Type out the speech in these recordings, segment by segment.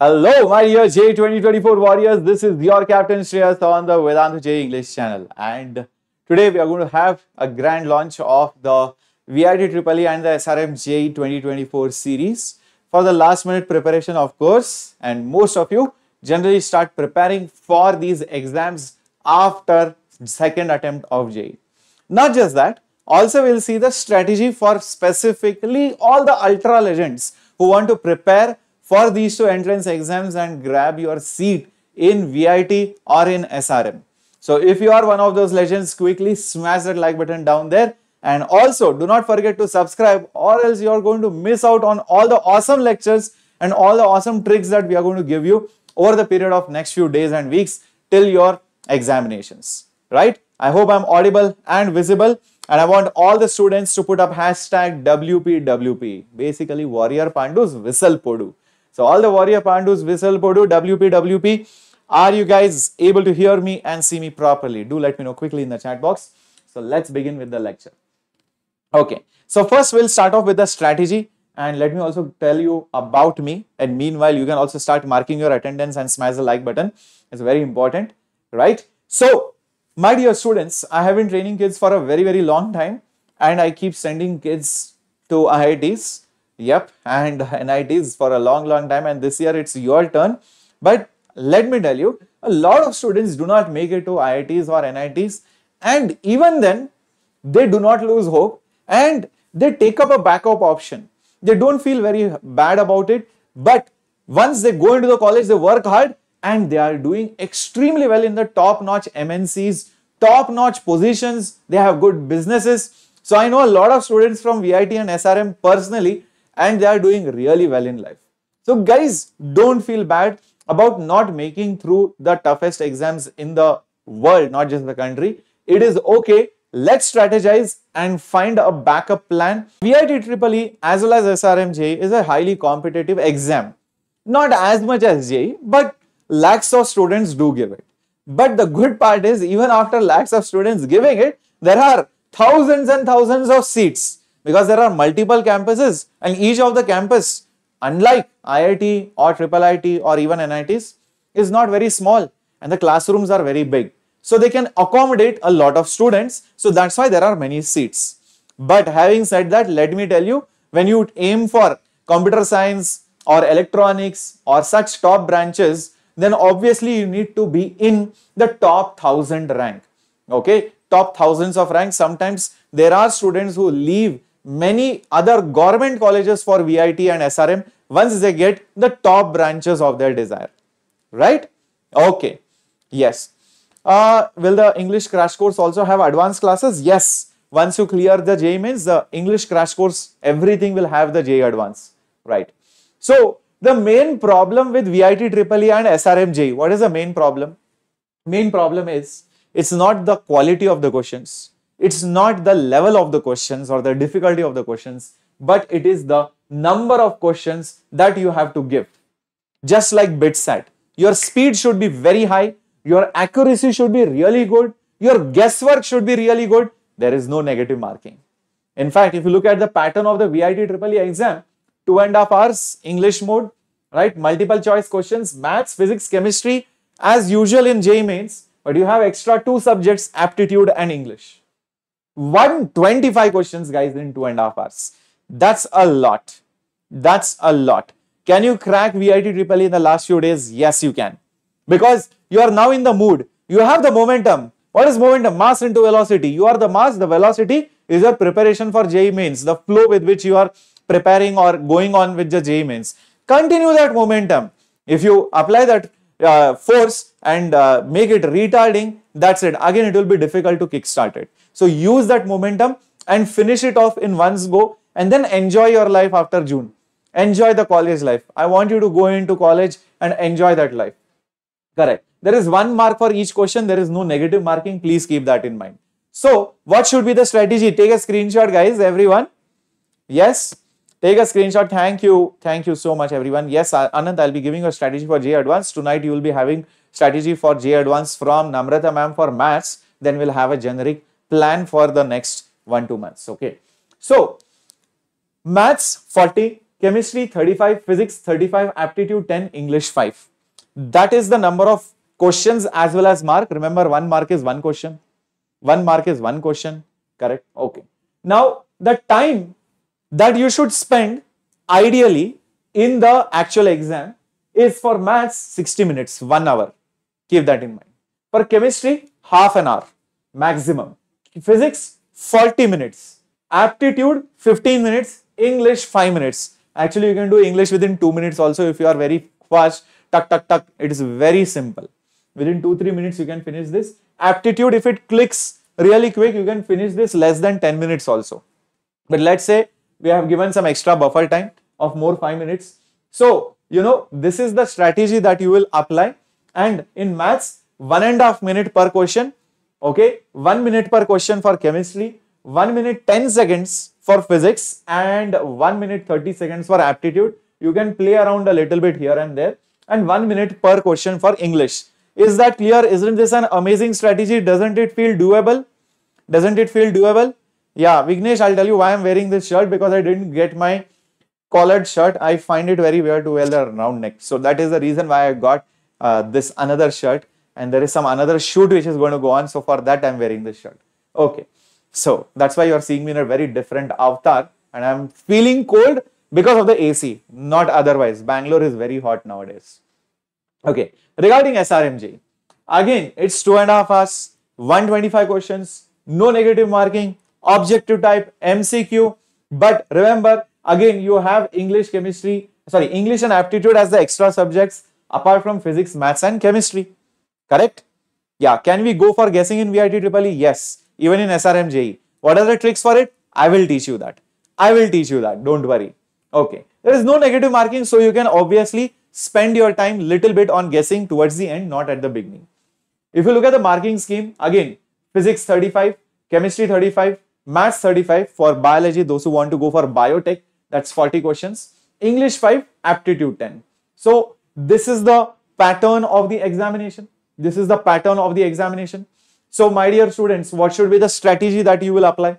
Hello, my dear JEE 2024 warriors. This is your captain Shreyas on the Vedantu JEE English channel. And today we are going to have a grand launch of the VIT Triple and the SRM JEE 2024 series for the last minute preparation, of course. And most of you generally start preparing for these exams after second attempt of JEE. Not just that, also we'll see the strategy for specifically all the ultra legends who want to prepare for these two entrance exams and grab your seat in VIT or in SRM. So if you are one of those legends, quickly smash that like button down there and also do not forget to subscribe or else you are going to miss out on all the awesome lectures and all the awesome tricks that we are going to give you over the period of next few days and weeks till your examinations, right? I hope I'm audible and visible and I want all the students to put up hashtag WPWP, basically Warrior Pandu's Whistle Podu. So all the Warrior Pandus, Whistle Podu, WPWP, are you guys able to hear me and see me properly? Do let me know quickly in the chat box. So let's begin with the lecture. Okay, so first we'll start off with the strategy and let me also tell you about me and meanwhile you can also start marking your attendance and smash the like button. It's very important, right? So my dear students, I have been training kids for a very very long time and I keep sending kids to IITs Yep, and NITs for a long, long time. And this year it's your turn. But let me tell you, a lot of students do not make it to IITs or NITs. And even then, they do not lose hope and they take up a backup option. They don't feel very bad about it. But once they go into the college, they work hard and they are doing extremely well in the top notch MNCs, top notch positions. They have good businesses. So I know a lot of students from VIT and SRM personally and they are doing really well in life. So guys, don't feel bad about not making through the toughest exams in the world, not just the country. It is okay. Let's strategize and find a backup plan. VIT Triple E as well as SRM JEE is a highly competitive exam. Not as much as JEE, but lakhs of students do give it. But the good part is even after lakhs of students giving it, there are thousands and thousands of seats because there are multiple campuses and each of the campus unlike IIT or triple IT or even NITs is not very small and the classrooms are very big. So they can accommodate a lot of students. So that's why there are many seats. But having said that, let me tell you, when you aim for computer science or electronics or such top branches, then obviously you need to be in the top thousand rank. Okay, top thousands of ranks. Sometimes there are students who leave many other government colleges for VIT and SRM once they get the top branches of their desire. Right? Okay. Yes. Uh, will the English crash course also have advanced classes? Yes. Once you clear the JEE mains the English crash course, everything will have the JEE advance. Right. So, the main problem with VIT Triple E and SRM JEE, what is the main problem? Main problem is, it's not the quality of the questions it's not the level of the questions or the difficulty of the questions, but it is the number of questions that you have to give. Just like BITSAT, your speed should be very high, your accuracy should be really good, your guesswork should be really good. There is no negative marking. In fact, if you look at the pattern of the VIT Triple E exam, two and a half hours English mode, right? Multiple choice questions, maths, physics, chemistry, as usual in JEE mains, but you have extra two subjects, aptitude and English. 125 questions, guys, in two and a half hours. That's a lot. That's a lot. Can you crack VIT Triple in the last few days? Yes, you can. Because you are now in the mood. You have the momentum. What is momentum? Mass into velocity. You are the mass, the velocity is your preparation for JEE mains, the flow with which you are preparing or going on with the JEE mains. Continue that momentum. If you apply that uh, force and uh, make it retarding, that's it. Again, it will be difficult to kickstart it. So use that momentum and finish it off in one's go and then enjoy your life after June. Enjoy the college life. I want you to go into college and enjoy that life. Correct. There is one mark for each question. There is no negative marking. Please keep that in mind. So, what should be the strategy? Take a screenshot, guys, everyone. Yes, take a screenshot. Thank you. Thank you so much, everyone. Yes, Anand, I'll be giving a strategy for JEE Advanced. Tonight, you will be having strategy for JEE Advanced from Namrata ma'am for maths. Then we'll have a generic plan for the next one, two months. Okay. So Maths 40, chemistry 35, physics 35, aptitude 10, English 5. That is the number of questions as well as mark. Remember, one mark is one question. One mark is one question. Correct? Okay. Now, the time that you should spend ideally in the actual exam is for maths 60 minutes, 1 hour. Keep that in mind. For chemistry, half an hour maximum. Physics, 40 minutes. Aptitude, 15 minutes. English, 5 minutes. Actually, you can do English within 2 minutes also if you are very fast. Tuck, tuck, tuck. It is very simple. Within 2-3 minutes, you can finish this. Aptitude, if it clicks really quick, you can finish this less than 10 minutes also. But let's say we have given some extra buffer time of more 5 minutes. So, you know, this is the strategy that you will apply. And in maths, one and a half minute per question. Okay, one minute per question for chemistry, one minute 10 seconds for physics, and one minute 30 seconds for aptitude. You can play around a little bit here and there, and one minute per question for English. Is that clear? Isn't this an amazing strategy? Doesn't it feel doable? Doesn't it feel doable? Yeah, Vignesh, I'll tell you why I'm wearing this shirt because I didn't get my collared shirt. I find it very weird to wear the round neck. So that is the reason why I got uh, this another shirt and there is some another shoot which is going to go on. So for that, I'm wearing this shirt. Okay. So that's why you're seeing me in a very different avatar and I'm feeling cold because of the AC, not otherwise. Bangalore is very hot nowadays. Okay. Regarding SRM JEE, again, it's two and a half hours, 125 questions, no negative marking, objective type, MCQ. But remember, again, you have English, chemistry, sorry, English and aptitude as the extra subjects apart from physics, maths and chemistry. Correct? Yeah. Can we go for guessing in VIT Triple? Yes. Even in SRM JEE. What are the tricks for it? I will teach you that. I will teach you that. Don't worry. Okay. There is no negative marking, so you can obviously spend your time little bit on guessing towards the end, not at the beginning. If you look at the marking scheme, again, physics 35, chemistry 35, maths 35 for biology, those who want to go for biotech, that's 40 questions. English 5, aptitude 10. So this is the pattern of the examination. This is the pattern of the examination. So my dear students, what should be the strategy that you will apply?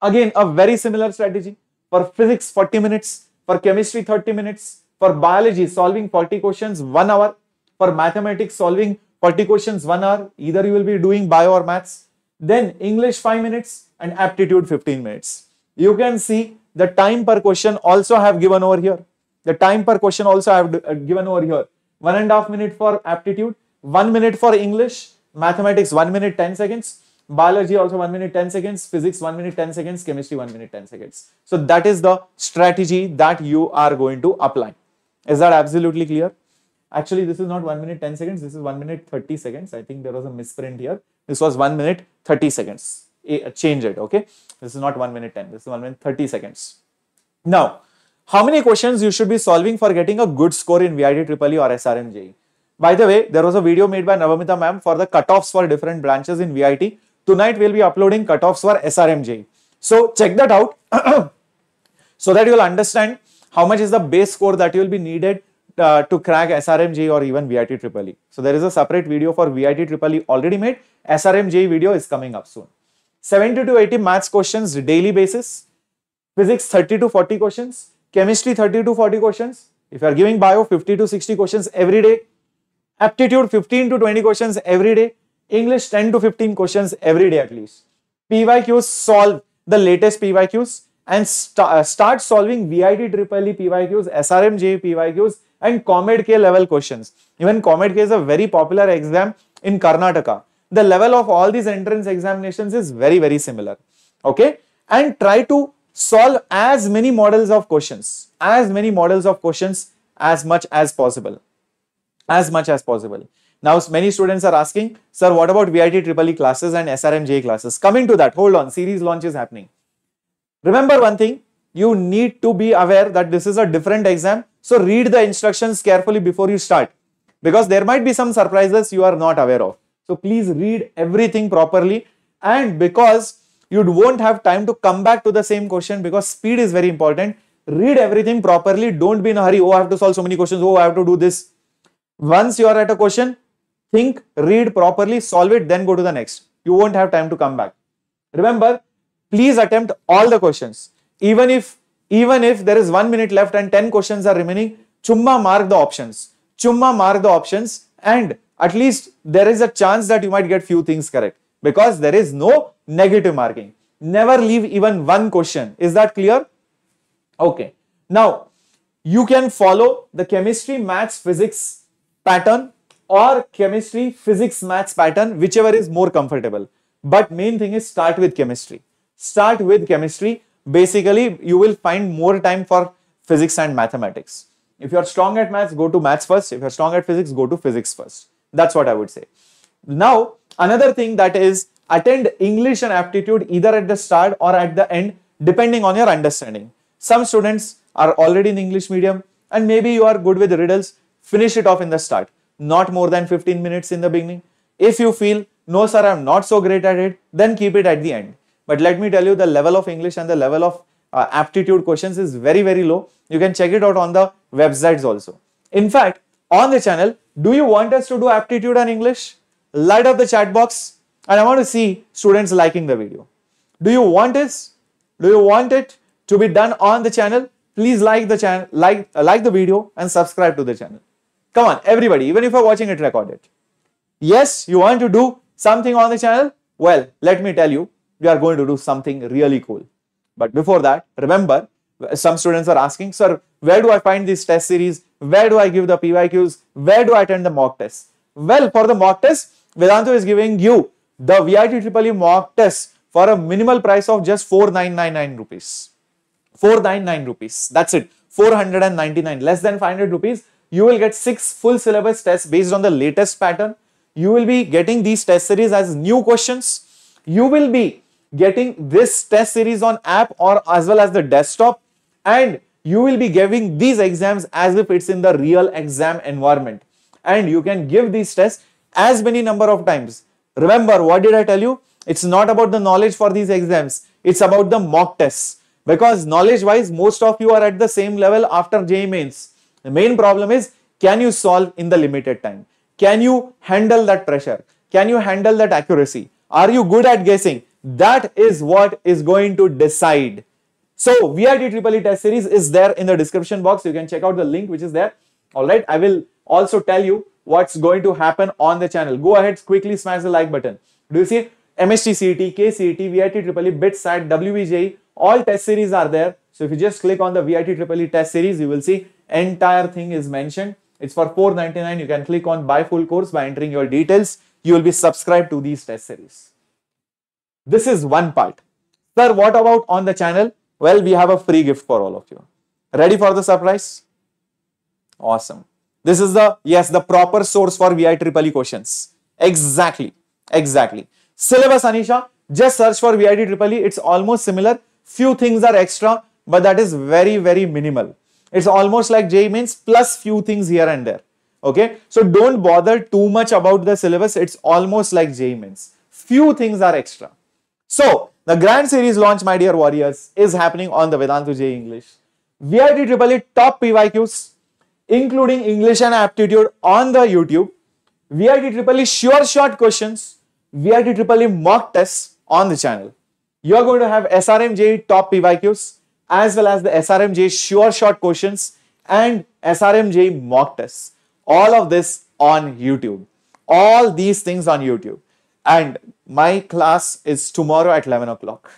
Again, a very similar strategy. For physics, 40 minutes. For chemistry, 30 minutes. For biology, solving 40 questions, 1 hour. For mathematics, solving 40 questions, 1 hour. Either you will be doing bio or maths. Then English, 5 minutes and aptitude, 15 minutes. You can see the time per question also I have given over here. The time per question also I have uh, given over here. One and a half minute for aptitude, one minute for English, mathematics one minute 10 seconds, biology also one minute 10 seconds, physics one minute 10 seconds, chemistry one minute 10 seconds. So that is the strategy that you are going to apply. Is that absolutely clear? Actually, this is not 1 minute 10 seconds. This is 1 minute 30 seconds. I think there was a misprint here. This was 1 minute 30 seconds. Uh, change it, okay? This is not 1 minute 10. This is 1 minute 30 seconds. Now, how many questions you should be solving for getting a good score in VIT Triple E or SRM JEE? By the way, there was a video made by Navamita ma'am for the cutoffs for different branches in VIT. Tonight we'll be uploading cutoffs for SRM JEE. So check that out so that you'll understand how much is the base score that you'll be needed uh, to crack SRM JEE or even VIT Triple E. So there is a separate video for VIT Triple E already made. SRM JEE video is coming up soon. 70 to 80 maths questions daily basis. Physics 30 to 40 questions chemistry 30 to 40 questions. If you are giving bio 50 to 60 questions every day, aptitude 15 to 20 questions every day, English 10 to 15 questions every day at least. PYQs solve the latest PYQs and st uh, start solving VIT triple E PYQs, SRM JEE PYQs and COMEDK level questions. Even COMEDK is a very popular exam in Karnataka. The level of all these entrance examinations is very, very similar. Okay. And try to solve as many models of questions, as many models of questions as much as possible, as much as possible. Now, many students are asking, sir, what about VIT Triple E classes and SRM JEE classes? Coming to that, hold on, series launch is happening. Remember one thing, you need to be aware that this is a different exam. So read the instructions carefully before you start because there might be some surprises you are not aware of. So please read everything properly and because you won't have time to come back to the same question because speed is very important. Read everything properly. Don't be in a hurry. Oh, I have to solve so many questions. Oh, I have to do this. Once you are at a question, think, read properly, solve it, then go to the next. You won't have time to come back. Remember, please attempt all the questions. Even if even if there is one minute left and 10 questions are remaining, chumma mark the options. Chumma mark the options and at least there is a chance that you might get few things correct because there is no negative marking. Never leave even one question. Is that clear? Okay. Now, you can follow the chemistry, maths, physics pattern or chemistry, physics, maths pattern, whichever is more comfortable. But main thing is start with chemistry. Start with chemistry. Basically, you will find more time for physics and mathematics. If you are strong at maths, go to maths first. If you are strong at physics, go to physics first. That's what I would say. Now, another thing that is attend English and aptitude either at the start or at the end, depending on your understanding. Some students are already in English medium and maybe you are good with riddles, finish it off in the start, not more than 15 minutes in the beginning. If you feel, no sir, I'm not so great at it, then keep it at the end. But let me tell you, the level of English and the level of uh, aptitude questions is very, very low. You can check it out on the websites also. In fact, on the channel, do you want us to do aptitude and English? Light up the chat box and I want to see students liking the video. Do you want this? Do you want it to be done on the channel? Please like the channel, like, uh, like the video and subscribe to the channel. Come on, everybody, even if you're watching it recorded. Yes, you want to do something on the channel? Well, let me tell you, we are going to do something really cool. But before that, remember, some students are asking, sir, where do I find this test series? Where do I give the PYQs? Where do I attend the mock test? Well, for the mock test, Vedantu is giving you the VIT Triple mock test for a minimal price of just 4999 rupees. 499 rupees. That's it. 499, less than 500 rupees. You will get six full syllabus tests based on the latest pattern. You will be getting these test series as new questions. You will be getting this test series on app or as well as the desktop and you will be giving these exams as if it's in the real exam environment and you can give these tests as many number of times. Remember what did I tell you? It's not about the knowledge for these exams. It's about the mock tests because knowledge wise most of you are at the same level after JEE mains. The main problem is can you solve in the limited time? Can you handle that pressure? Can you handle that accuracy? Are you good at guessing? That is what is going to decide. So VIT Triple E test series is there in the description box. You can check out the link which is there. All right. I will also tell you what's going to happen on the channel. Go ahead, quickly smash the like button. Do you see MHT CET, KCET, VIT Triple E, BITSAT, WBJEE, all test series are there. So if you just click on the VIT Triple E test series, you will see entire thing is mentioned. It's for 499. You can click on buy full course by entering your details. You will be subscribed to these test series. This is one part. Sir, what about on the channel? Well, we have a free gift for all of you. Ready for the surprise? Awesome. This is the, yes, the proper source for VI triple E questions. Exactly. Exactly. Syllabus, Anisha, just search for VIT triple E. It's almost similar. Few things are extra, but that is very, very minimal. It's almost like JEE mains plus few things here and there. Okay. So don't bother too much about the syllabus. It's almost like JEE mains. Few things are extra. So, the Grand Series launch, my dear warriors, is happening on the Vedantu JEE English. VIT Triple top PYQs, including English and aptitude on the YouTube. VIT Triple sure shot questions, VIT Triple mock tests on the channel. You are going to have SRM JEE top PYQs as well as the SRM JEE sure shot questions and SRM JEE mock tests. All of this on YouTube. All these things on YouTube. And my class is tomorrow at 11 o'clock.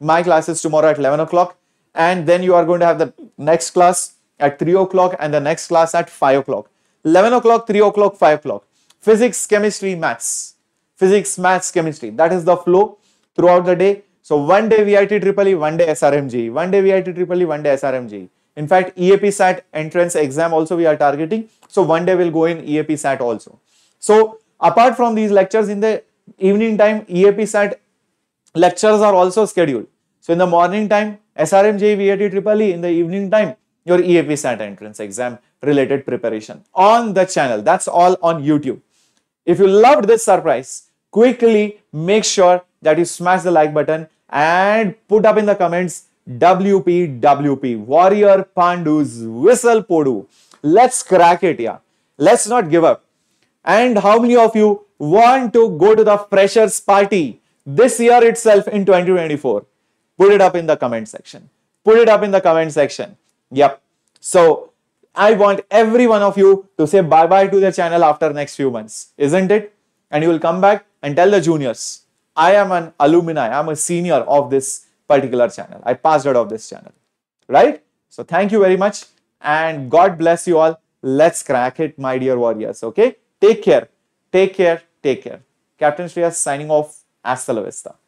My class is tomorrow at 11 o'clock. And then you are going to have the next class at 3 o'clock and the next class at 5 o'clock. 11 o'clock, 3 o'clock, 5 o'clock. Physics, chemistry, maths. Physics, maths, chemistry. That is the flow throughout the day. So one day VIT triple one day SRM JEE, One day VIT triple one day SRM JEE. In fact, EAPCET entrance exam also we are targeting. So one day we'll go in EAPCET also. So apart from these lectures in the evening time EAPCET lectures are also scheduled. So in the morning time SRM JEE VIT Triple E in the evening time your EAPCET entrance exam related preparation on the channel. That's all on YouTube. If you loved this surprise, quickly make sure that you smash the like button and put up in the comments WP WP Warrior Pandu's Whistle Podu. Let's crack it, yeah. Let's not give up. And how many of you want to go to the freshers party this year itself in 2024? Put it up in the comment section. put it up in the comment section. Yep. So I want every one of you to say bye bye to the channel after next few months, isn't it? And you will come back and tell the juniors, I am an alumni, I am a senior of this particular channel. I passed out of this channel, right? So thank you very much and God bless you all. Let's crack it, my dear warriors. Okay, take care, take care, take care. Captain Shreyas signing off. Hasta la vista.